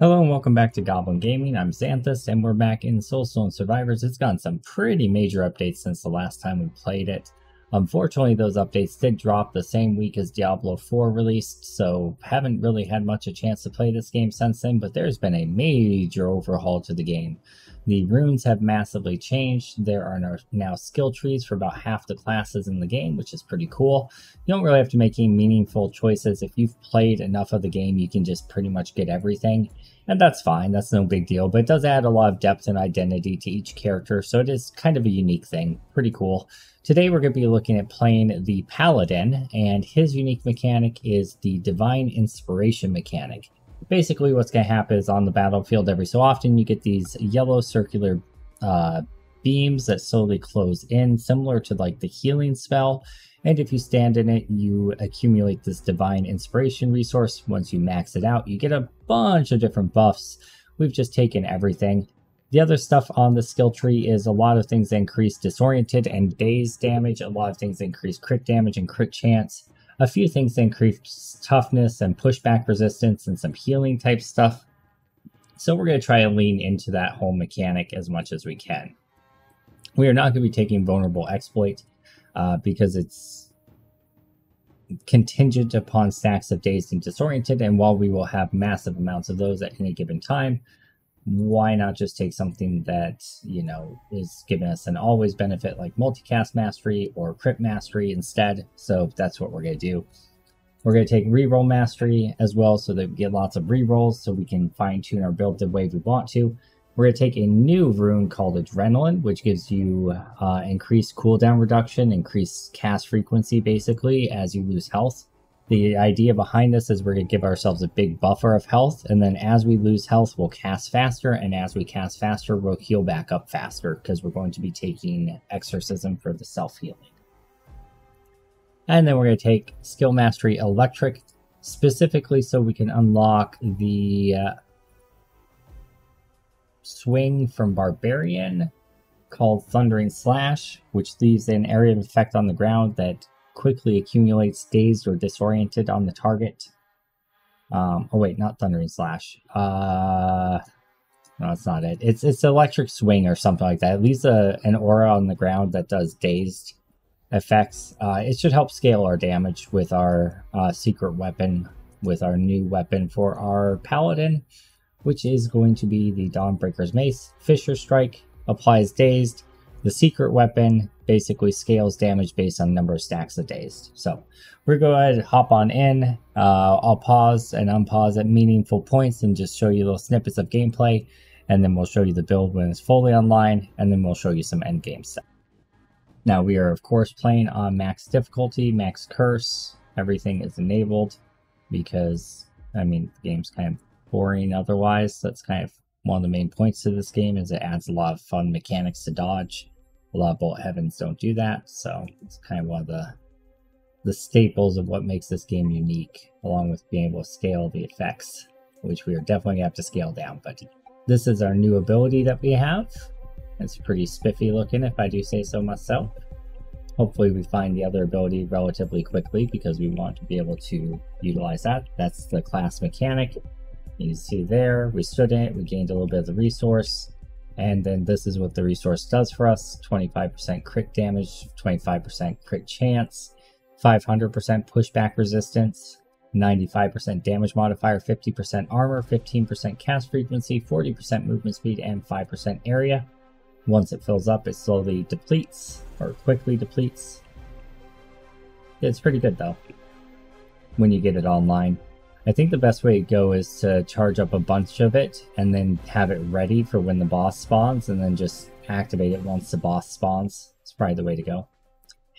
Hello and welcome back to Goblin Gaming. I'm Xanthus and we're back in Soulstone Survivors. It's gotten some pretty major updates since the last time we played it. Unfortunately, those updates did drop the same week as Diablo 4 released, so haven't really had much a chance to play this game since then, but there's been a major overhaul to the game. The runes have massively changed. There are now skill trees for about half the classes in the game, which is pretty cool. You don't really have to make any meaningful choices. If you've played enough of the game, you can just pretty much get everything. And that's fine, that's no big deal, but it does add a lot of depth and identity to each character, so it is kind of a unique thing. Pretty cool. Today we're going to be looking at playing the Paladin, and his unique mechanic is the Divine Inspiration mechanic basically what's going to happen is on the battlefield every so often you get these yellow circular uh, beams that slowly close in similar to like the healing spell and if you stand in it you accumulate this divine inspiration resource once you max it out you get a bunch of different buffs we've just taken everything the other stuff on the skill tree is a lot of things that increase disoriented and dazed damage a lot of things that increase crit damage and crit chance a few things to increase toughness and pushback resistance and some healing type stuff. So we're going to try and lean into that whole mechanic as much as we can. We are not going to be taking vulnerable exploit uh, because it's contingent upon stacks of dazed and disoriented, and while we will have massive amounts of those at any given time, why not just take something that you know is giving us an always benefit like multicast mastery or crit mastery instead? So that's what we're going to do. We're going to take reroll mastery as well so that we get lots of rerolls so we can fine tune our build the way we want to we're going to take a new rune called adrenaline which gives you uh, increased cooldown reduction increased cast frequency basically as you lose health the idea behind this is we're going to give ourselves a big buffer of health, and then as we lose health, we'll cast faster, and as we cast faster, we'll heal back up faster because we're going to be taking Exorcism for the self healing. And then we're going to take Skill Mastery Electric, specifically so we can unlock the uh, swing from Barbarian called Thundering Slash, which leaves an area of effect on the ground that quickly accumulates dazed or disoriented on the target. Um, oh wait, not Thundering Slash. Uh, no, it's not it. It's it's Electric Swing or something like that. It leaves a, an aura on the ground that does dazed effects. Uh, it should help scale our damage with our uh, secret weapon, with our new weapon for our Paladin, which is going to be the Dawnbreaker's Mace. Fisher Strike applies dazed. The secret weapon basically scales damage based on number of stacks of dazed. So we're going to go ahead and hop on in. Uh, I'll pause and unpause at meaningful points and just show you little snippets of gameplay. And then we'll show you the build when it's fully online. And then we'll show you some endgame stuff. Now we are of course playing on max difficulty, max curse. Everything is enabled because I mean the game's kind of boring otherwise. That's kind of one of the main points to this game is it adds a lot of fun mechanics to dodge. A lot of bullet heavens don't do that so it's kind of one of the the staples of what makes this game unique along with being able to scale the effects which we are definitely to have to scale down but this is our new ability that we have. It's pretty spiffy looking if i do say so myself. Hopefully we find the other ability relatively quickly because we want to be able to utilize that. That's the class mechanic you see there we stood in it we gained a little bit of the resource and then this is what the resource does for us 25% crit damage, 25% crit chance, 500% pushback resistance, 95% damage modifier, 50% armor, 15% cast frequency, 40% movement speed, and 5% area. Once it fills up, it slowly depletes or quickly depletes. It's pretty good though when you get it online. I think the best way to go is to charge up a bunch of it and then have it ready for when the boss spawns and then just activate it once the boss spawns. It's probably the way to go.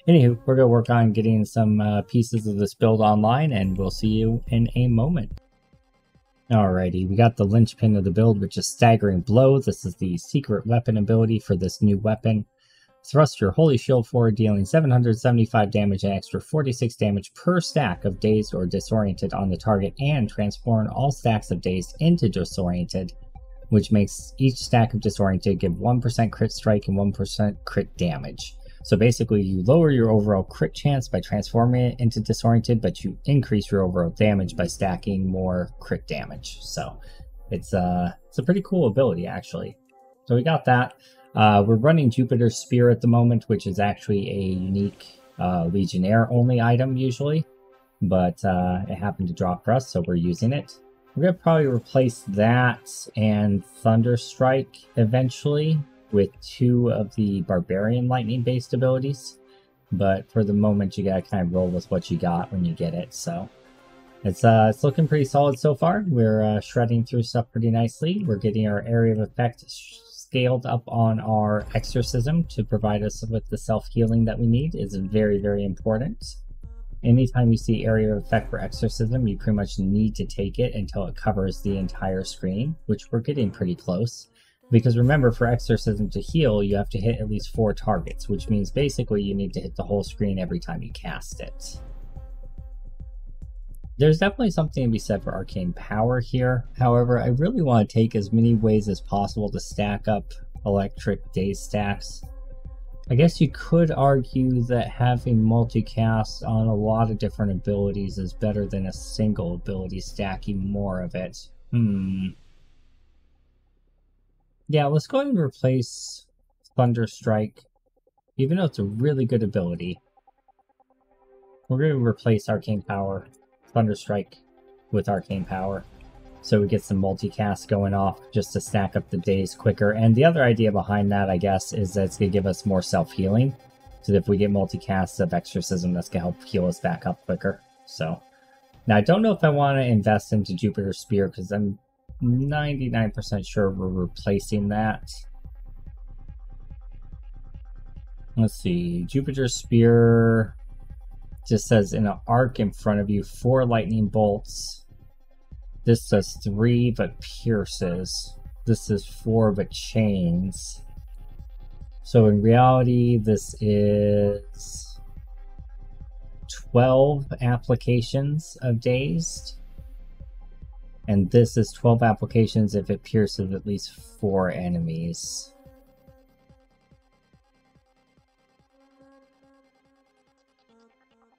Anywho, we're going to work on getting some uh, pieces of this build online and we'll see you in a moment. Alrighty, we got the linchpin of the build, which is Staggering Blow. This is the secret weapon ability for this new weapon. Thrust your Holy Shield forward, dealing 775 damage and extra 46 damage per stack of Dazed or Disoriented on the target, and transform all stacks of Dazed into Disoriented, which makes each stack of Disoriented give 1% crit strike and 1% crit damage. So basically, you lower your overall crit chance by transforming it into Disoriented, but you increase your overall damage by stacking more crit damage. So It's uh it's a pretty cool ability actually. So we got that. Uh, we're running Jupiter's Spear at the moment, which is actually a unique uh, Legionnaire only item usually, but uh, it happened to drop for us, so we're using it. We're gonna probably replace that and Thunderstrike eventually with two of the Barbarian Lightning based abilities, but for the moment you gotta kind of roll with what you got when you get it. So it's uh, it's looking pretty solid so far. We're uh, shredding through stuff pretty nicely. We're getting our area of effect scaled up on our exorcism to provide us with the self healing that we need. is very very important. Anytime you see area of effect for exorcism, you pretty much need to take it until it covers the entire screen, which we're getting pretty close. Because remember, for exorcism to heal, you have to hit at least four targets, which means basically you need to hit the whole screen every time you cast it. There's definitely something to be said for arcane power here. However, I really want to take as many ways as possible to stack up electric daze stacks. I guess you could argue that having multicast on a lot of different abilities is better than a single ability stacking more of it. Hmm. Yeah, let's go ahead and replace Thunderstrike. Even though it's a really good ability. We're going to replace Arcane Power Thunderstrike with Arcane Power. So we get some multicast going off just to stack up the daze quicker. And the other idea behind that, I guess, is that it's going to give us more self-healing. So if we get multicasts of Exorcism, that's going to help heal us back up quicker. So now I don't know if I want to invest into Jupiter Spear because I'm 99% sure we're replacing that. Let's see, Jupiter Spear just says in an arc in front of you, four lightning bolts. This says three but pierces. This is four but chains. So in reality, this is 12 applications of dazed. And this is 12 applications if it pierces at least four enemies.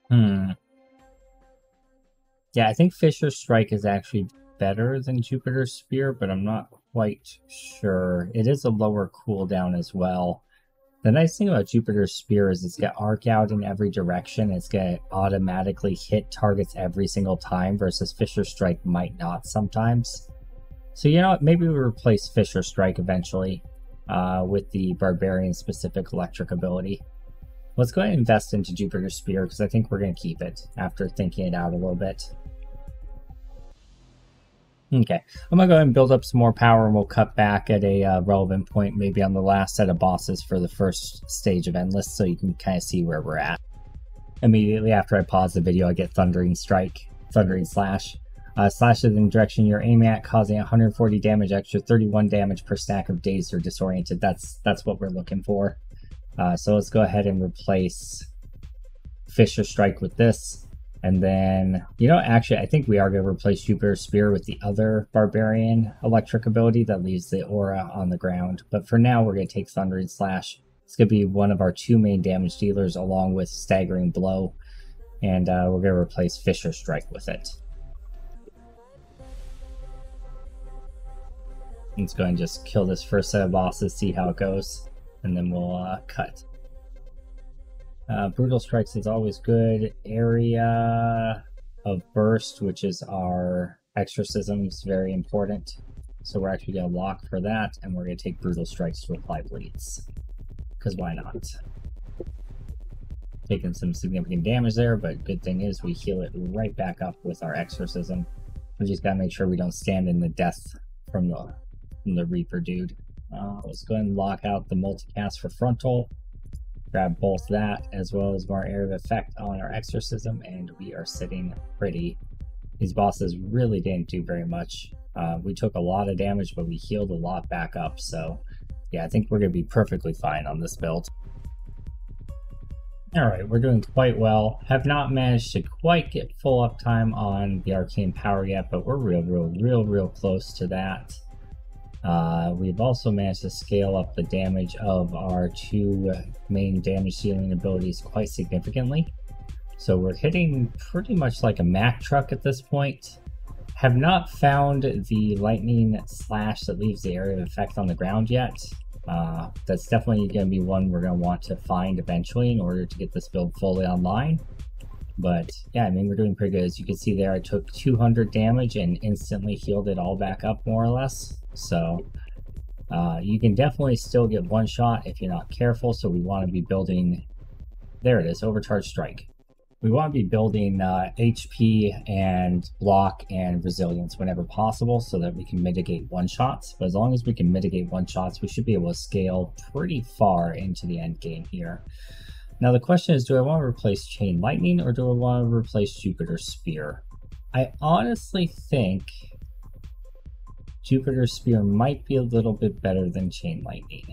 Hmm. Yeah, I think Fisher Strike is actually better than Jupiter's Spear, but I'm not quite sure. It is a lower cooldown as well. The nice thing about Jupiter's Spear is it's got arc out in every direction. It's going to automatically hit targets every single time versus Fisher Strike might not sometimes. So you know what, maybe we replace Fisher Strike eventually uh, with the Barbarian specific electric ability. Let's go ahead and invest into Jupiter Spear because I think we're going to keep it after thinking it out a little bit. Okay, I'm going to go ahead and build up some more power and we'll cut back at a uh, relevant point, maybe on the last set of bosses for the first stage of Endless so you can kind of see where we're at. Immediately after I pause the video, I get Thundering Strike, Thundering Slash. Uh, slashes in the direction you're aiming at, causing 140 damage extra, 31 damage per stack of dazed or disoriented. That's that's what we're looking for. Uh, so let's go ahead and replace Fisher Strike with this. And then, you know, actually, I think we are going to replace Jupiter Spear with the other Barbarian electric ability that leaves the aura on the ground. But for now, we're going to take Thundering Slash. It's going to be one of our two main damage dealers along with Staggering Blow. And uh, we're going to replace Fisher Strike with it. Let's go and just kill this first set of bosses, see how it goes and then we'll uh, cut. Uh, Brutal Strikes is always good. Area of Burst, which is our exorcism, is very important. So we're actually going to lock for that, and we're going to take Brutal Strikes to apply bleeds. Because why not? Taking some significant damage there, but good thing is we heal it right back up with our exorcism. We just got to make sure we don't stand in the death from the, from the Reaper dude. Uh, let's go ahead and lock out the multicast for frontal. Grab both that as well as more area of effect on our exorcism, and we are sitting pretty. These bosses really didn't do very much. Uh, we took a lot of damage, but we healed a lot back up, so yeah, I think we're going to be perfectly fine on this build. Alright, we're doing quite well. Have not managed to quite get full uptime on the arcane power yet, but we're real, real, real, real close to that. Uh, we've also managed to scale up the damage of our two main damage dealing abilities quite significantly. So we're hitting pretty much like a Mack truck at this point. Have not found the lightning slash that leaves the area of effect on the ground yet. Uh, that's definitely going to be one we're going to want to find eventually in order to get this build fully online. But yeah, I mean, we're doing pretty good. As you can see there, I took 200 damage and instantly healed it all back up more or less. So uh, you can definitely still get one shot if you're not careful. So we want to be building, there it is, overcharge strike. We want to be building uh, HP and block and resilience whenever possible so that we can mitigate one shots. But as long as we can mitigate one shots, we should be able to scale pretty far into the end game here. Now the question is, do I want to replace Chain Lightning or do I want to replace Jupiter Spear? I honestly think Jupiter Spear might be a little bit better than Chain Lightning.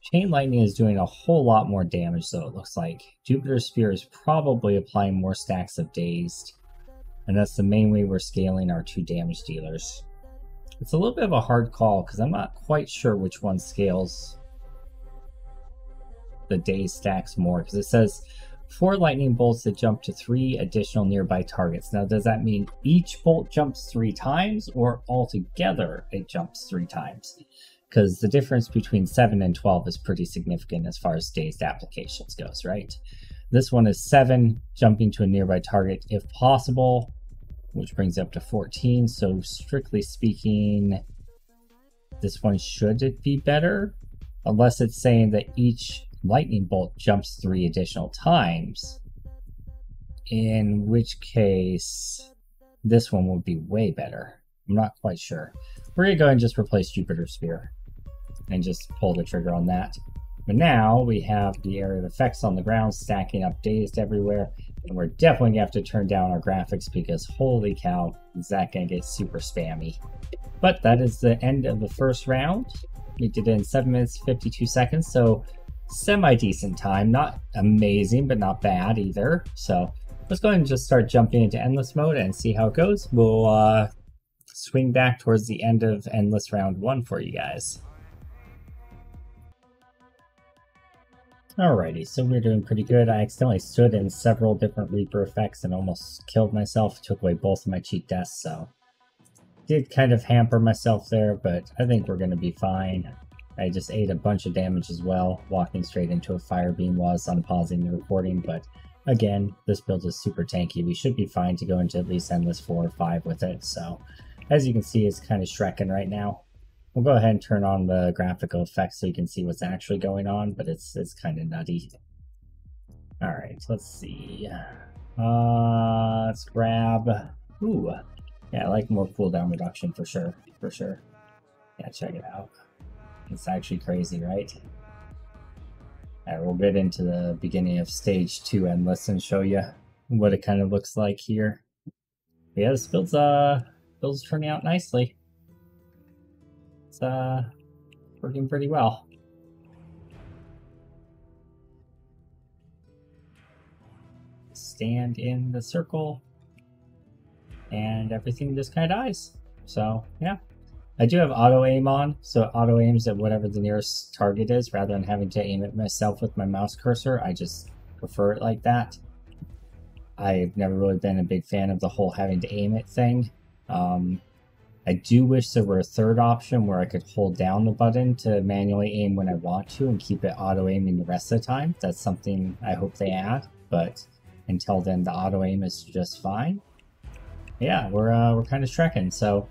Chain Lightning is doing a whole lot more damage though, it looks like. Jupiter's Spear is probably applying more stacks of Dazed, and that's the main way we're scaling our two damage dealers. It's a little bit of a hard call because I'm not quite sure which one scales the day stacks more because it says four lightning bolts that jump to three additional nearby targets. Now, does that mean each bolt jumps three times or altogether it jumps three times? Because the difference between 7 and 12 is pretty significant as far as dazed applications goes, right? This one is 7, jumping to a nearby target if possible, which brings up to 14. So strictly speaking, this one should be better, unless it's saying that each lightning bolt jumps three additional times, in which case this one would be way better. I'm not quite sure. We're going to go and just replace Jupiter Spear and just pull the trigger on that. But now we have the area of effects on the ground stacking up dazed everywhere. And we're definitely going to have to turn down our graphics because holy cow, is that going to get super spammy. But that is the end of the first round. We did it in 7 minutes 52 seconds, so semi-decent time. Not amazing, but not bad either. So let's go ahead and just start jumping into Endless mode and see how it goes. We'll uh, swing back towards the end of Endless round 1 for you guys. Alrighty, so we're doing pretty good. I accidentally stood in several different Reaper effects and almost killed myself. Took away both of my cheat deaths, so... Did kind of hamper myself there, but I think we're going to be fine. I just ate a bunch of damage as well, walking straight into a fire beam while I was unpausing the recording, but again, this build is super tanky. We should be fine to go into at least Endless 4 or 5 with it, so... As you can see, it's kind of Shrekin right now. We'll go ahead and turn on the graphical effects so you can see what's actually going on, but it's it's kind of nutty. All right, let's see. Uh, let's grab. Ooh, yeah, I like more cooldown reduction for sure, for sure. Yeah, check it out. It's actually crazy, right? All right, we'll get into the beginning of stage two endless and show you what it kind of looks like here. But yeah, this build's uh build's turning out nicely it's uh, working pretty well. Stand in the circle, and everything just kind of dies. So, yeah. I do have auto aim on, so auto aims at whatever the nearest target is rather than having to aim it myself with my mouse cursor. I just prefer it like that. I've never really been a big fan of the whole having to aim it thing. Um, I do wish there were a third option where I could hold down the button to manually aim when I want to and keep it auto aiming the rest of the time. That's something I hope they add, but until then, the auto aim is just fine. Yeah, we're uh, we're kind of trekking. So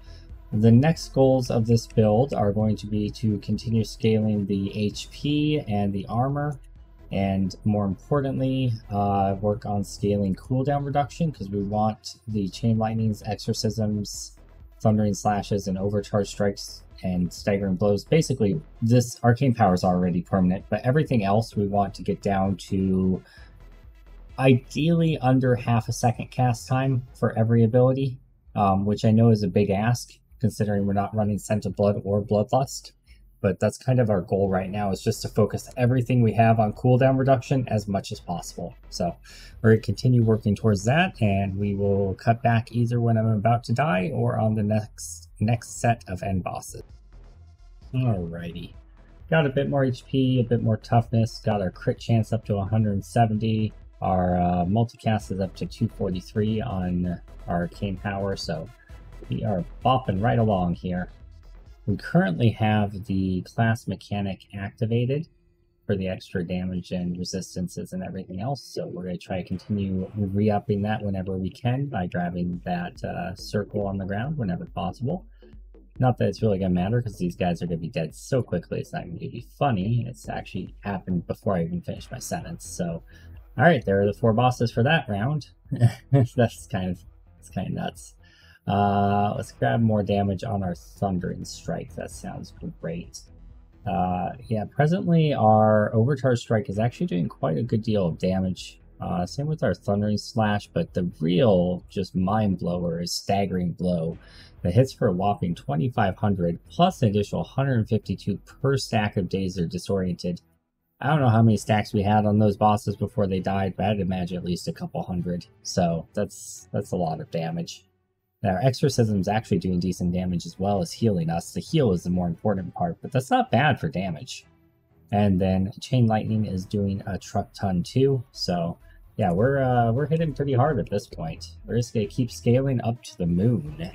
the next goals of this build are going to be to continue scaling the HP and the armor, and more importantly, uh, work on scaling cooldown reduction because we want the chain lightnings, exorcisms, Thundering Slashes and Overcharge Strikes and Staggering Blows. Basically, this Arcane Power is already permanent, but everything else we want to get down to ideally under half a second cast time for every ability, um, which I know is a big ask considering we're not running Scent of Blood or Bloodlust but that's kind of our goal right now is just to focus everything we have on cooldown reduction as much as possible. So we're going to continue working towards that and we will cut back either when I'm about to die or on the next next set of end bosses. Alrighty. Got a bit more HP, a bit more toughness, got our crit chance up to 170. Our uh, multicast is up to 243 on our arcane power, so we are bopping right along here. We currently have the class mechanic activated for the extra damage and resistances and everything else, so we're going to try to continue re-upping that whenever we can by driving that uh, circle on the ground whenever possible. Not that it's really going to matter because these guys are going to be dead so quickly it's not going to be funny. It's actually happened before I even finished my sentence, so Alright, there are the four bosses for that round. That's kind of, it's kind of nuts. Uh, let's grab more damage on our Thundering Strike. That sounds great. Uh, yeah, presently our Overcharge Strike is actually doing quite a good deal of damage. Uh, same with our Thundering Slash, but the real just mind blower is Staggering Blow. That hits for a whopping 2500 plus an additional 152 per stack of days they're disoriented. I don't know how many stacks we had on those bosses before they died, but I'd imagine at least a couple hundred. So that's that's a lot of damage. Our exorcism is actually doing decent damage as well as healing us. The heal is the more important part, but that's not bad for damage. And then chain lightning is doing a truck ton too. So yeah, we're uh, we're hitting pretty hard at this point. We're just gonna keep scaling up to the moon.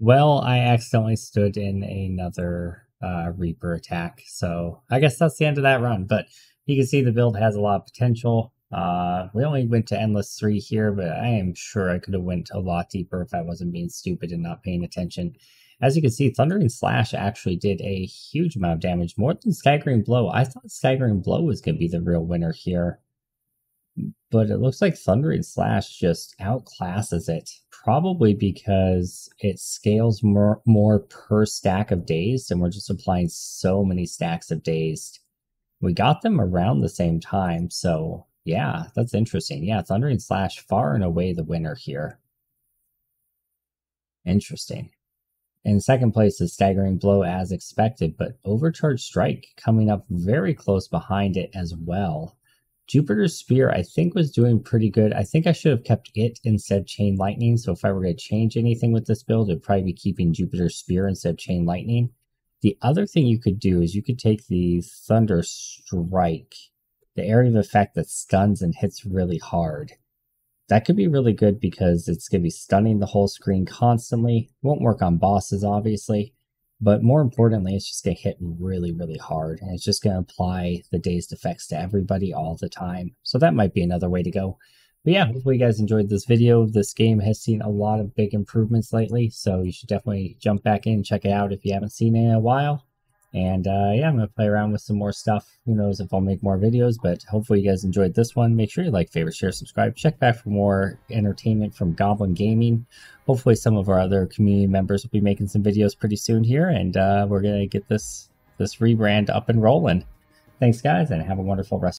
Well, I accidentally stood in another uh, Reaper attack, so I guess that's the end of that run. But you can see the build has a lot of potential. Uh, we only went to Endless 3 here, but I am sure I could have went a lot deeper if I wasn't being stupid and not paying attention. As you can see, Thundering Slash actually did a huge amount of damage, more than Staggering Blow. I thought Staggering Blow was going to be the real winner here but it looks like Thundering Slash just outclasses it. Probably because it scales more, more per stack of dazed, and we're just applying so many stacks of dazed. We got them around the same time, so yeah, that's interesting. Yeah, Thundering Slash far and away the winner here. Interesting. In second place is Staggering Blow as expected, but Overcharge Strike coming up very close behind it as well. Jupiter's Spear, I think, was doing pretty good. I think I should have kept it instead Chain Lightning. So if I were going to change anything with this build, it'd probably be keeping Jupiter's Spear instead of Chain Lightning. The other thing you could do is you could take the Thunder Strike, the area of effect that stuns and hits really hard. That could be really good because it's going to be stunning the whole screen constantly. Won't work on bosses, obviously. But more importantly, it's just going to hit really, really hard. And it's just going to apply the dazed effects to everybody all the time. So that might be another way to go. But yeah, hopefully you guys enjoyed this video. This game has seen a lot of big improvements lately. So you should definitely jump back in and check it out if you haven't seen it in a while. And uh, yeah, I'm going to play around with some more stuff. Who knows if I'll make more videos, but hopefully you guys enjoyed this one. Make sure you like, favorite, share, subscribe. Check back for more entertainment from Goblin Gaming. Hopefully some of our other community members will be making some videos pretty soon here, and uh, we're going to get this, this rebrand up and rolling. Thanks, guys, and have a wonderful rest